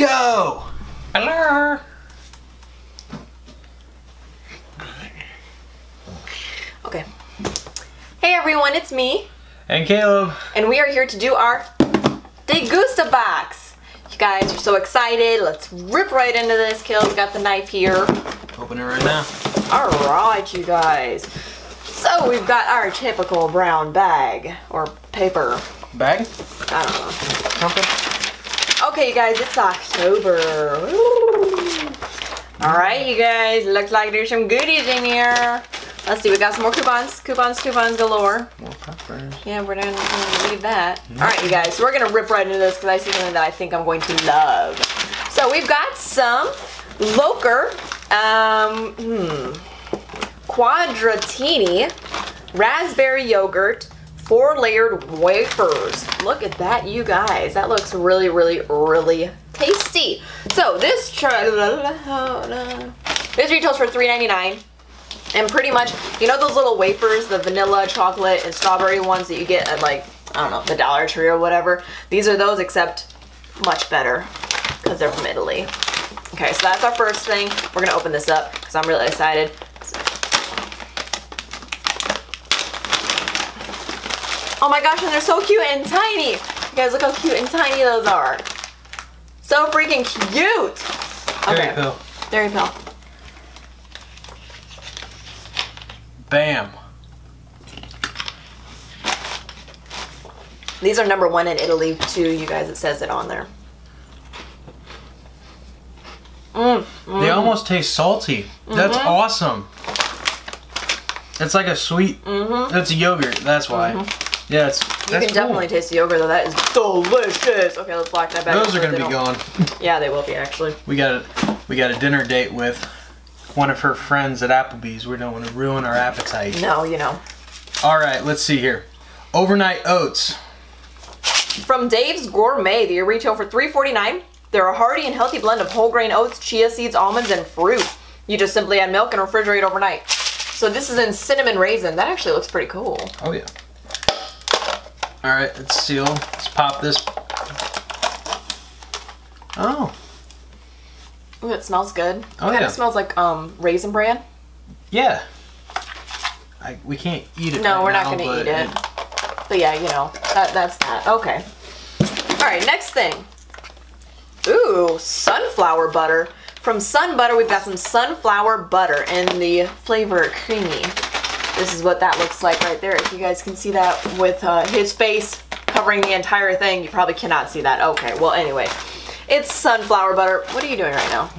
Go! Hello. Okay. Hey everyone, it's me, And Caleb. and we are here to do our Degustabox. You guys are so excited. Let's rip right into this. Caleb's got the knife here. Open it right now. All right, you guys. So we've got our typical brown bag or paper. Bag? I don't know. Something? Okay, you guys, it's October. All right, you guys. Looks like there's some goodies in here. Let's see. We got some more coupons. Coupons, coupons galore. More peppers. Yeah, we're not gonna leave that. All right, you guys. So we're gonna rip right into this because I see something that I think I'm going to love. So we've got some Loacker, um, hmm, Quadratini, raspberry yogurt, four layered wafers. Look at that, you guys. That looks really, really, really tasty. So this this retails for $3.99. And pretty much, you know those little wafers, the vanilla, chocolate, and strawberry ones that you get at like, I don't know, the Dollar Tree or whatever? These are those except much better because they're from Italy. Okay, so that's our first thing. We're gonna open this up because I'm really excited. Oh my gosh, and they're so cute and tiny. You guys, look how cute and tiny those are. So freaking cute. Dairy pill. Dairy pill. Bam. These are number one in Italy too, you guys. It says it on there. Mm, They almost taste salty. That's Mm-hmm. awesome. It's like a sweet. Mm-hmm. It's a yogurt. That's why. Yeah, it's. you can definitely taste the yogurt though. That is delicious. Okay, let's block that back. Those are gonna be don't- gone. Yeah, they will be actually. We got a we got a dinner date with one of her friends at Applebee's. We don't want to ruin our appetite. No, you know. All right, let's see here. Overnight oats. From Dave's Gourmet, they retail for $3.49. They're a hearty and healthy blend of whole grain oats, chia seeds, almonds, and fruit. You just simply add milk and refrigerate overnight. So this is in cinnamon raisin. That actually looks pretty cool. Oh yeah. All right, let's seal. Let's pop this. Oh, Ooh, it smells good. Oh, Kind yeah. of smells like um raisin bran. yeah. I, we can't eat it. No, right we're not gonna but eat it. But yeah, you know, that, that's that. Okay. All right, next thing. Ooh, sunflower butter. From SunButter, we've got some sunflower butter in the flavor creamy. This is what that looks like right there. If you guys can see that with uh, his face covering the entire thing, you probably cannot see that. Okay, well, anyway. It's sunflower butter. What are you doing right now?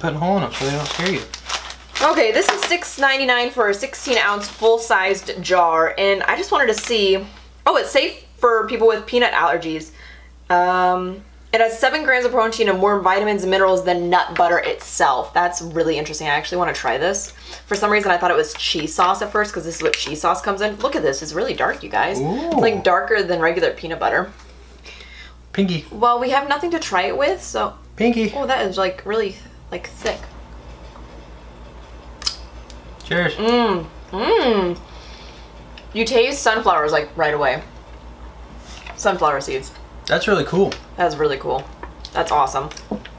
Putting a hole in them so they don't scare you. Okay, this is $6.99 for a 16 ounce full sized jar, and I just wanted to see. Oh, it's safe for people with peanut allergies. Um, it has 7 grams of protein and more vitamins and minerals than nut butter itself. That's really interesting. I actually want to try this. For some reason, I thought it was cheese sauce at first because this is what cheese sauce comes in. Look at this, it's really dark, you guys. It's like darker than regular peanut butter. Pinky, Well, we have nothing to try it with, so. pinky. Oh, that is like really like thick. Cheers. Mmm. Mmm. You taste sunflowers like right away. Sunflower seeds. That's really cool. That's really cool. That's awesome.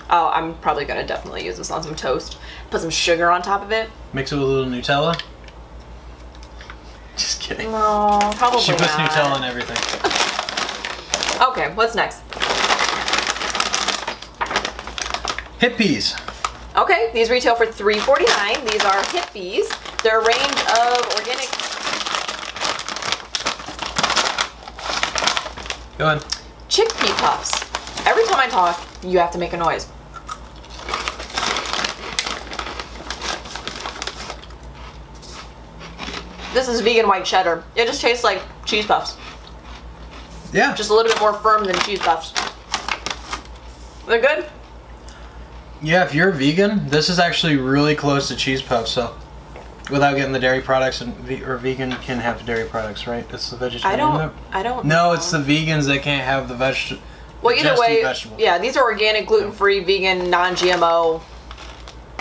Oh, I'm probably gonna definitely use this on some toast. Put some sugar on top of it. Mix it with a little Nutella. Just kidding. No, probably She puts not. Nutella in everything. Okay, what's next? Hippeas. Okay, these retail for $3.49. These are Hippeas. They're a range of organic Go ahead. Chickpea puffs. Every time I talk, you have to make a noise. This is vegan white cheddar. It just tastes like cheese puffs. Yeah. Just a little bit more firm than cheese puffs. They're good? Yeah, if you're vegan, this is actually really close to cheese puffs. So, without getting the dairy products, and ve- or vegan can have dairy products, right? It's the vegetarian. I don't that- I don't No, it's the vegans that can't have the vegetable. Well, either way, yeah, these are organic, gluten-free, vegan, non-GMO.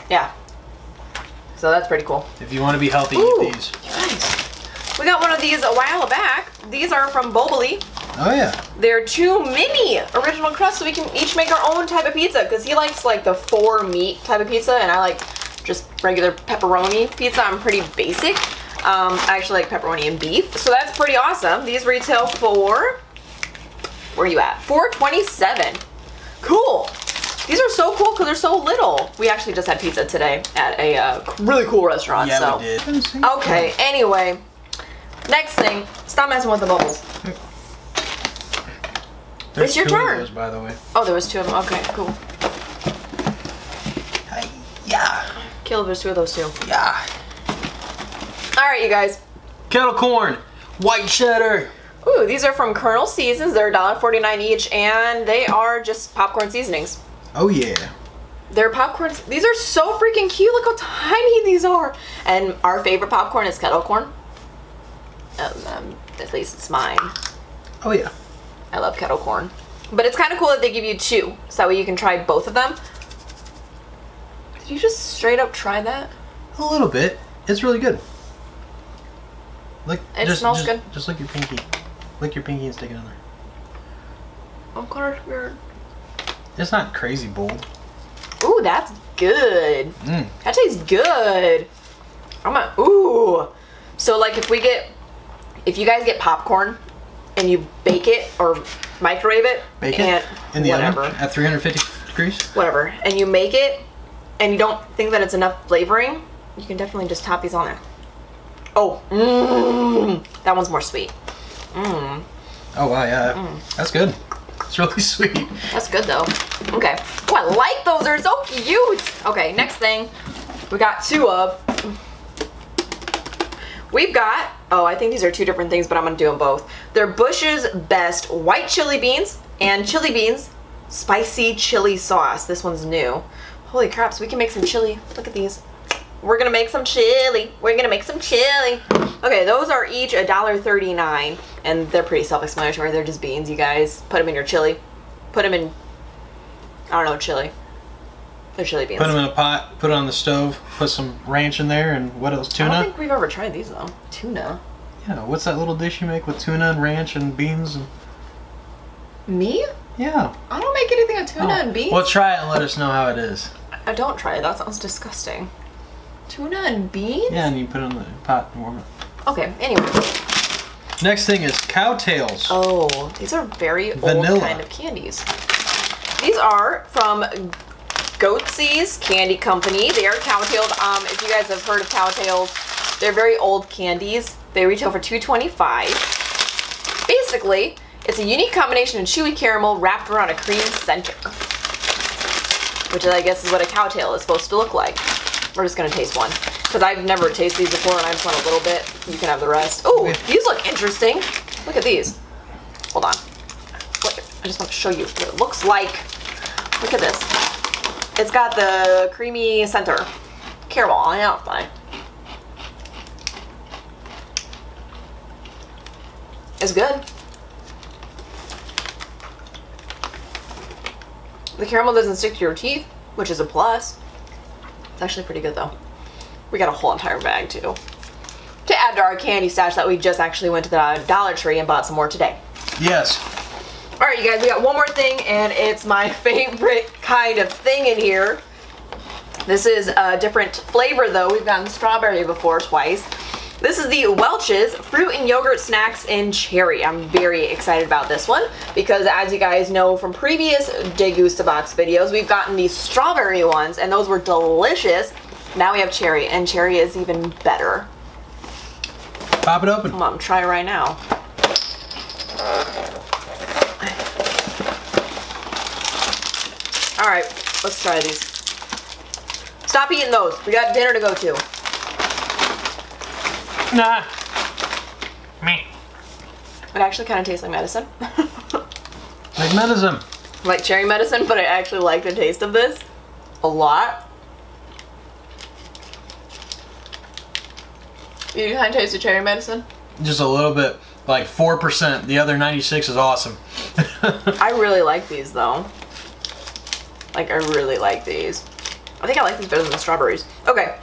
Yeah. So that's pretty cool. If you want to be healthy, Ooh. eat these. Guys, we got one of these a while back. These are from Boboli. Oh yeah. They're two mini original crusts, so we can each make our own type of pizza. Because he likes like the four meat type of pizza, and I like just regular pepperoni pizza. I'm pretty basic. Um, I actually like pepperoni and beef, so that's pretty awesome. These retail for where are you at? 427. Cool. These are so cool because they're so little. We actually just had pizza today at a uh, really cool restaurant. Yeah, so. we did. Okay, anyway. Next thing, stop messing with the bubbles. There's It's your turn. those, by the way. Oh, there was two of them. Okay, cool. Yeah. Kill, there's two of those too. Yeah. All right, you guys. Kettle corn, white cheddar. Ooh, these are from Kernel Season's. They're $1.49 each, and they are just popcorn seasonings. Oh yeah. They're popcorn. These are so freaking cute. Look how tiny these are. And our favorite popcorn is kettle corn. Um, um, at least it's mine. Oh yeah. I love kettle corn. But it's kind of cool that they give you two, so that way you can try both of them. You just straight up try that? A little bit. It's really good. Lick, It just, smells just, good. Just lick your pinky. Lick your pinky and stick it in there. Oh, God, weird. It's not crazy bold. Ooh, that's good. Mm. That tastes good. I'm a ooh. So like if we get, if you guys get popcorn, and you bake it or microwave it, Bake it and in the whatever, oven at 350 degrees. whatever, and you make it, and you don't think that it's enough flavoring, you can definitely just top these on there. Oh, mmm, that one's more sweet. Mmm, Oh wow, yeah, Mm. that's good. It's really sweet. that's good though. Okay. Oh, I like those. They're so cute. Okay, next thing, we got two of. We've got, oh, I think these are two different things, but I'm gonna do them both. They're Bush's Best White Chili Beans and Chili Beans Spicy Chili Sauce. This one's new. Holy crap, so we can make some chili. Look at these. We're gonna make some chili. We're gonna make some chili. Okay, those are each $1.39, and they're pretty self-explanatory. They're just beans, you guys. Put them in your chili. Put them in, I don't know, chili. They're chili beans. Put them in a pot. Put it on the stove. Put some ranch in there, and what else? Tuna? I don't think we've ever tried these though. Tuna. Yeah. What's that little dish you make with tuna and ranch and beans? And, Me? yeah. I don't make anything with tuna Oh. and beans. Well, try it and let us know how it is. I don't try it. That sounds disgusting. Tuna and beans? Yeah, and you put it in the pot and warm it. Okay, anyway. Next thing is cowtails. Oh, these are very Vanilla. old kind of candies. These are from Goetze's Candy Company. They are cowtails. Um, if you guys have heard of cowtails, they're very old candies. They retail for $2.25. Basically, it's a unique combination of chewy caramel wrapped around a cream center. Which I guess is what a cowtail is supposed to look like. We're just gonna taste one. Because I've never tasted these before and I just want a little bit. You can have the rest. Oh, these look interesting. Look at these. Hold on. Look, I just want to show you what it looks like. Look at this. It's got the creamy center. Caramel the outside. It's good. The caramel doesn't stick to your teeth, which is a plus. It's actually pretty good though. We got a whole entire bag too. To add to our candy stash that we just actually went to the Dollar Tree and bought some more today. Yes. All right, you guys, we got one more thing, and it's my favorite kind of thing in here. This is a different flavor, though. We've gotten strawberry before twice. This is the Welch's Fruit and Yogurt Snacks in Cherry. I'm very excited about this one because, as you guys know from previous Degustabox videos, we've gotten these strawberry ones, and those were delicious. Now we have cherry, and cherry is even better. Pop it open. Come on, try it right now. All right, let's try these. Stop eating those. We got dinner to go to. Nah. Me. It actually kind of tastes like medicine. Like medicine. like cherry medicine, but I actually like the taste of this a lot. You kind of taste the cherry medicine? Just a little bit. Like 4%. The other 96 is awesome. I really like these though. Like I really like these. I think I like these better than the strawberries. Okay.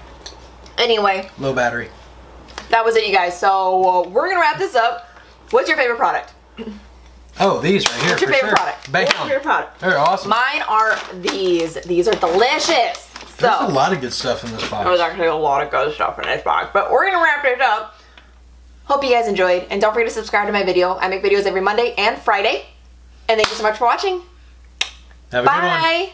Anyway, Low battery. That was it, you guys. So uh, we're gonna wrap this up. What's your favorite product? Oh, these right here. What's your for favorite sure. product? Bam. What's your favorite product? They're awesome. Mine are these. These are delicious. There's a lot of good stuff in this box. there's actually a lot of good stuff in this box, but we're gonna wrap it up. Hope you guys enjoyed, and don't forget to subscribe to my video. I make videos every Monday and Friday. And thank you so much for watching. Have a good one. Bye.